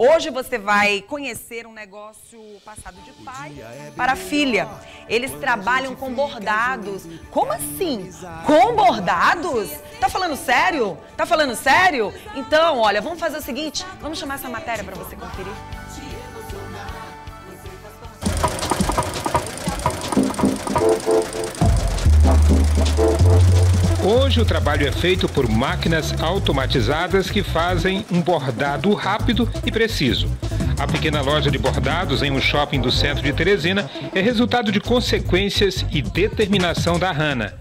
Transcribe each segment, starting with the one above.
Hoje você vai conhecer um negócio passado de pai para filha. Eles trabalham com bordados. Como assim? Com bordados? Tá falando sério? Tá falando sério? Então, olha, vamos fazer o seguinte, vamos chamar essa matéria para você conferir. Hoje o trabalho é feito por máquinas automatizadas que fazem um bordado rápido e preciso. A pequena loja de bordados em um shopping do centro de Teresina é resultado de consequências e determinação da Hanna.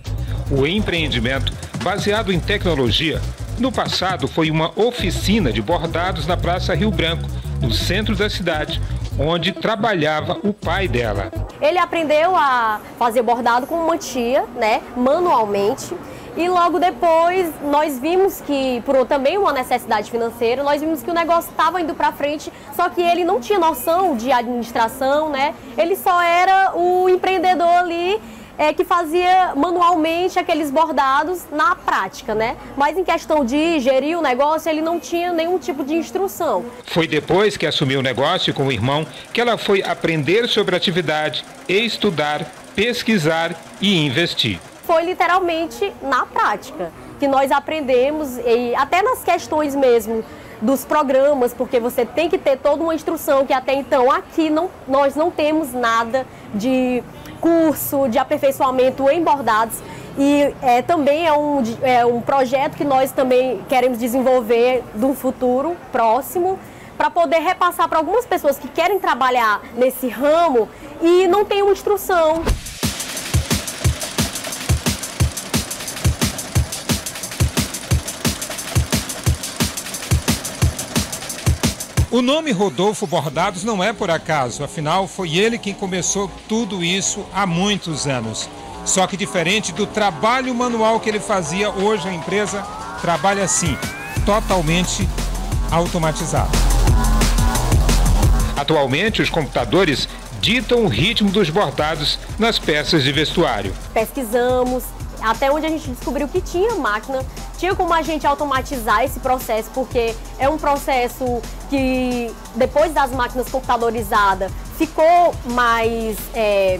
O empreendimento, baseado em tecnologia, no passado foi uma oficina de bordados na Praça Rio Branco, no centro da cidade, onde trabalhava o pai dela. Ele aprendeu a fazer bordado com uma tia, né, manualmente. E logo depois nós vimos que, por também uma necessidade financeira, nós vimos que o negócio estava indo para frente, só que ele não tinha noção de administração, né? Ele só era o empreendedor ali é, que fazia manualmente aqueles bordados na prática, né? Mas em questão de gerir o negócio, ele não tinha nenhum tipo de instrução. Foi depois que assumiu o negócio com o irmão que ela foi aprender sobre a atividade, estudar, pesquisar e investir foi literalmente na prática que nós aprendemos e até nas questões mesmo dos programas, porque você tem que ter toda uma instrução que até então aqui não, nós não temos nada de curso de aperfeiçoamento em bordados e é, também é um, é um projeto que nós também queremos desenvolver no futuro próximo para poder repassar para algumas pessoas que querem trabalhar nesse ramo e não tem uma instrução. O nome Rodolfo Bordados não é por acaso, afinal foi ele quem começou tudo isso há muitos anos. Só que diferente do trabalho manual que ele fazia, hoje a empresa trabalha assim, totalmente automatizado. Atualmente, os computadores ditam o ritmo dos bordados nas peças de vestuário. Pesquisamos, até onde a gente descobriu que tinha máquina, tinha como a gente automatizar esse processo, porque é um processo que depois das máquinas computadorizadas ficou mais, é,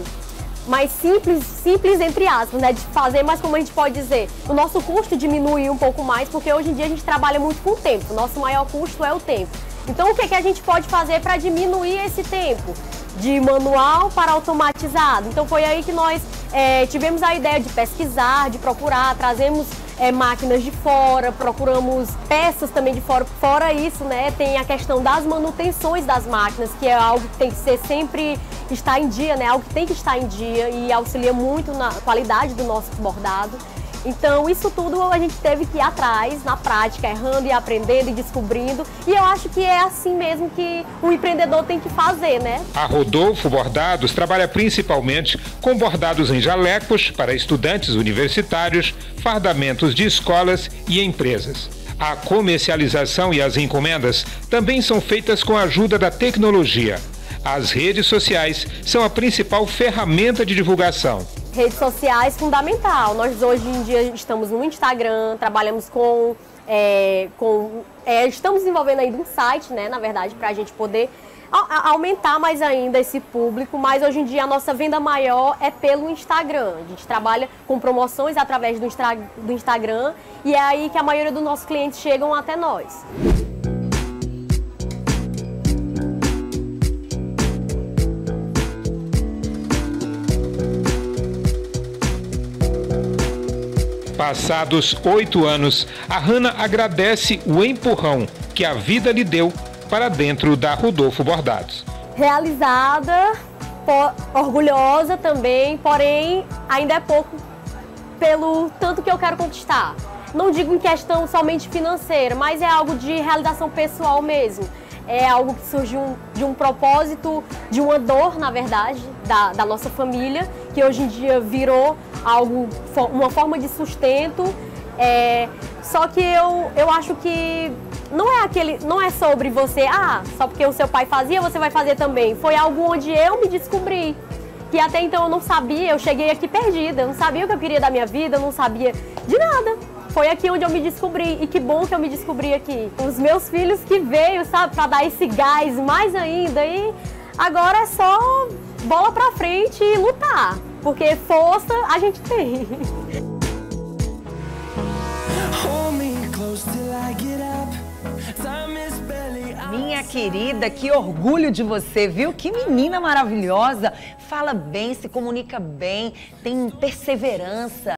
mais simples, simples entre aspas, né, de fazer, mas como a gente pode dizer, o nosso custo diminuiu um pouco mais, porque hoje em dia a gente trabalha muito com o tempo, nosso maior custo é o tempo. Então o que, é que a gente pode fazer para diminuir esse tempo? De manual para automatizado. Então foi aí que nós é, tivemos a ideia de pesquisar, de procurar, trazemos é, máquinas de fora, procuramos peças também de fora. Fora isso, né, tem a questão das manutenções das máquinas, que é algo que tem que ser sempre estar em dia, né, algo que tem que estar em dia e auxilia muito na qualidade do nosso bordado. Então, isso tudo a gente teve que ir atrás, na prática, errando e aprendendo e descobrindo. E eu acho que é assim mesmo que o empreendedor tem que fazer, né? A Rodolfo Bordados trabalha principalmente com bordados em jalecos para estudantes universitários, fardamentos de escolas e empresas. A comercialização e as encomendas também são feitas com a ajuda da tecnologia. As redes sociais são a principal ferramenta de divulgação redes sociais fundamental. Nós hoje em dia estamos no Instagram, trabalhamos com. É, com é, estamos desenvolvendo ainda um site, né, na verdade, para a gente poder aumentar mais ainda esse público, mas hoje em dia a nossa venda maior é pelo Instagram. A gente trabalha com promoções através do, do Instagram e é aí que a maioria dos nossos clientes chegam até nós. Passados oito anos, a Hanna agradece o empurrão que a vida lhe deu para dentro da Rodolfo Bordados. Realizada, orgulhosa também, porém ainda é pouco pelo tanto que eu quero conquistar. Não digo em questão somente financeira, mas é algo de realização pessoal mesmo é algo que surgiu de um propósito, de uma dor, na verdade, da, da nossa família, que hoje em dia virou algo, uma forma de sustento. É, só que eu, eu acho que não é aquele, não é sobre você, ah, só porque o seu pai fazia, você vai fazer também. Foi algo onde eu me descobri. Que até então eu não sabia, eu cheguei aqui perdida, eu não sabia o que eu queria da minha vida, eu não sabia de nada foi aqui onde eu me descobri. E que bom que eu me descobri aqui. Os meus filhos que veio, sabe, para dar esse gás mais ainda. E agora é só bola pra frente e lutar. Porque força a gente tem. Minha querida, que orgulho de você, viu? Que menina maravilhosa. Fala bem, se comunica bem, tem perseverança.